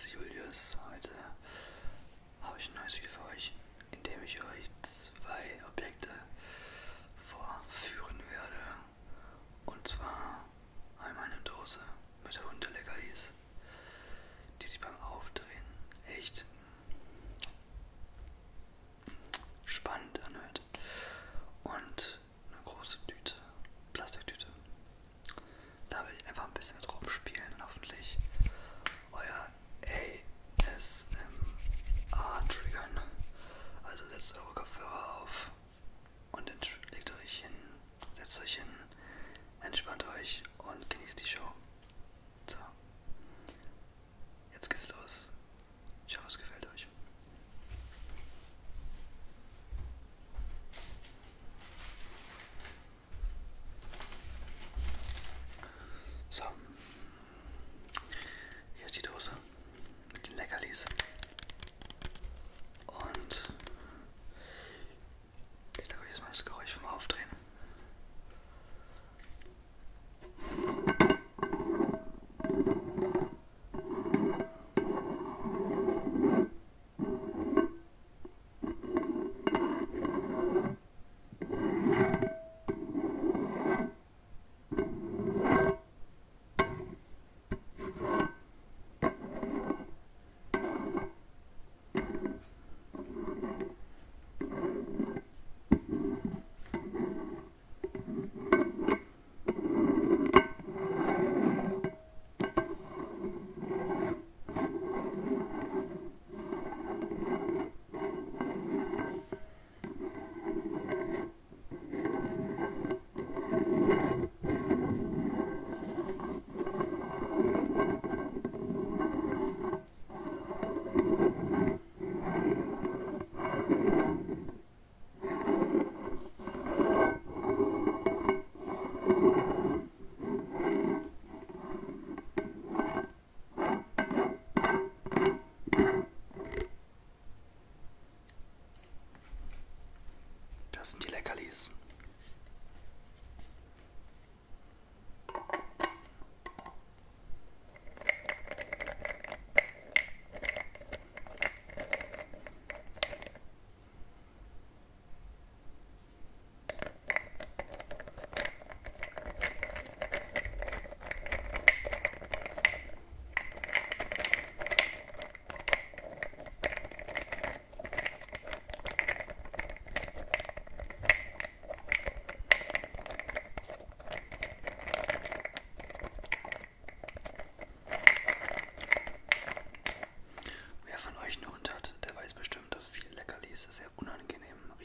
ist Julius. Heute habe ich ein neues Video für euch, in dem ich euch entspannt euch und genießt die Show. So. Jetzt geht's los. Ich hoffe, es gefällt euch. So. Hier ist die Dose mit den Leckerlis.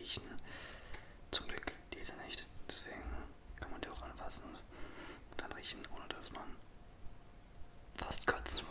Riechen. Zum Glück diese nicht. Deswegen kann man die auch anfassen und dann riechen, ohne dass man fast kotzen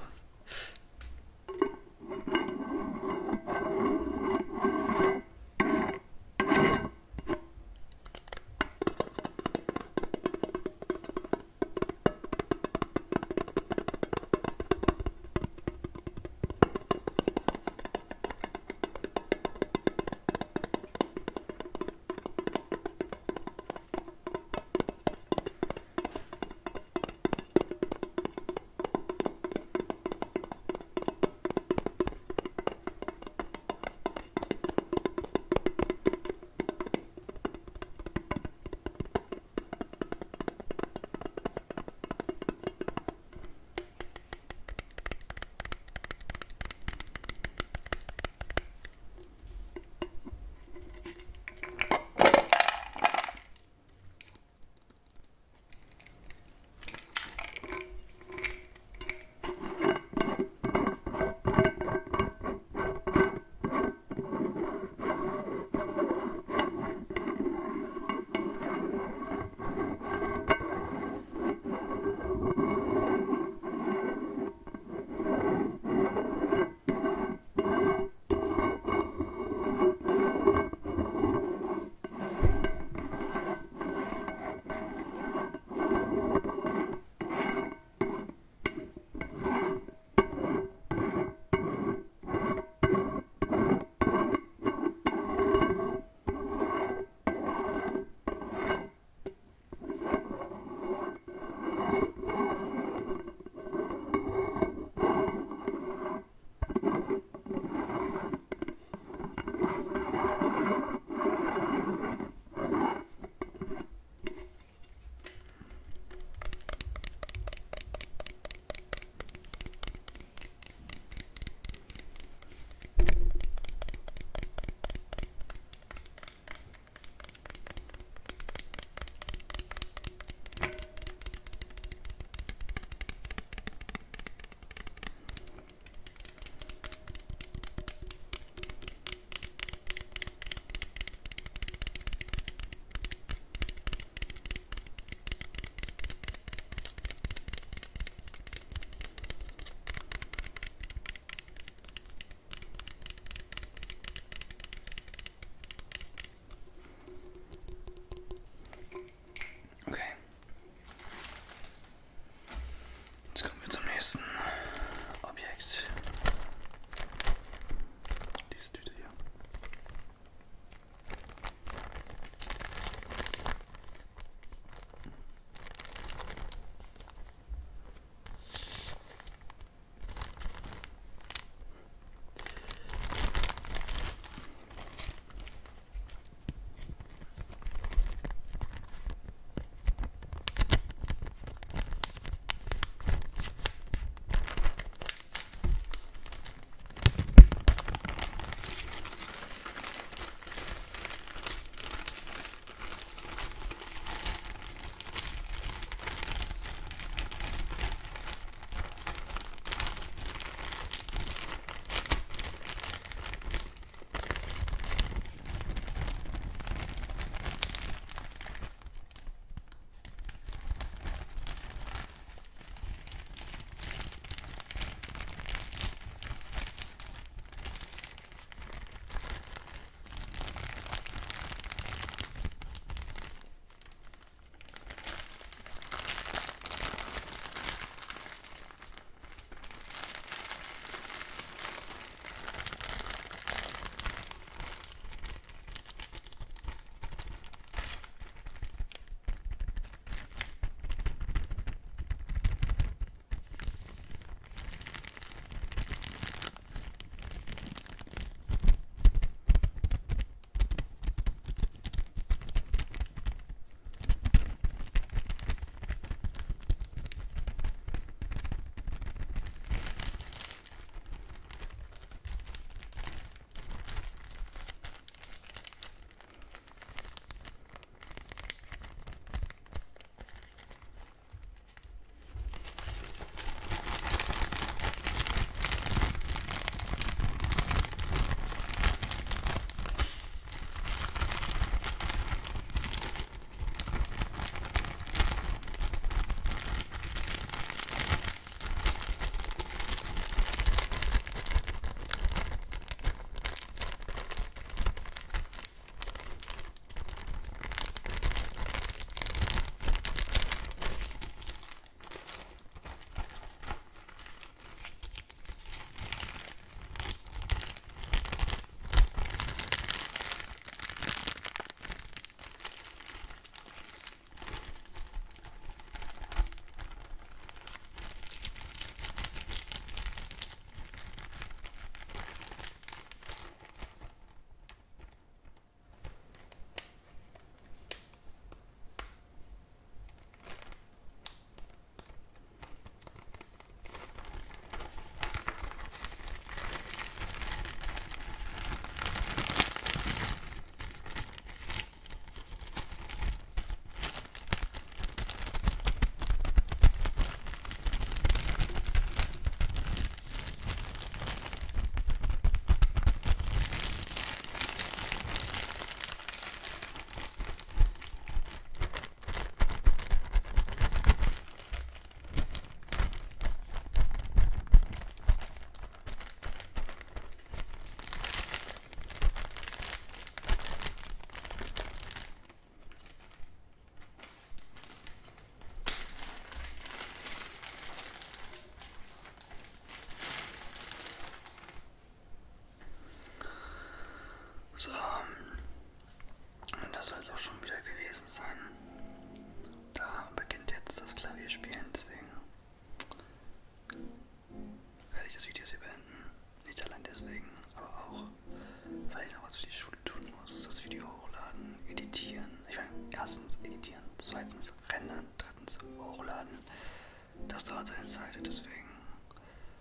das seine Zeit, deswegen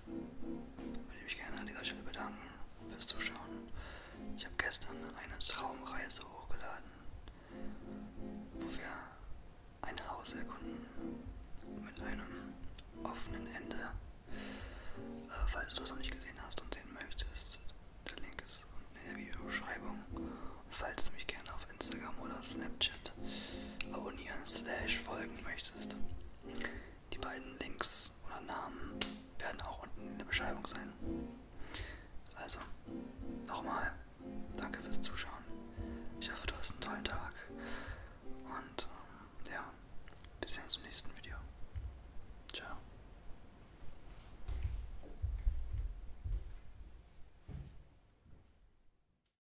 würde ich mich gerne an dieser Stelle bedanken fürs Zuschauen. Ich habe gestern eine Traumreise hochgeladen, wo wir ein Haus erkunden mit einem offenen Ende. Äh, falls du es noch nicht gesehen hast und sehen möchtest, der Link ist unten in der Videobeschreibung. Und falls du mich gerne auf Instagram oder Snapchat abonnieren slash folgen möchtest, die beiden Links oder Namen werden auch unten in der Beschreibung sein. Also, nochmal, danke fürs Zuschauen. Ich hoffe, du hast einen tollen Tag. Und ja, bis dann zum nächsten Mal.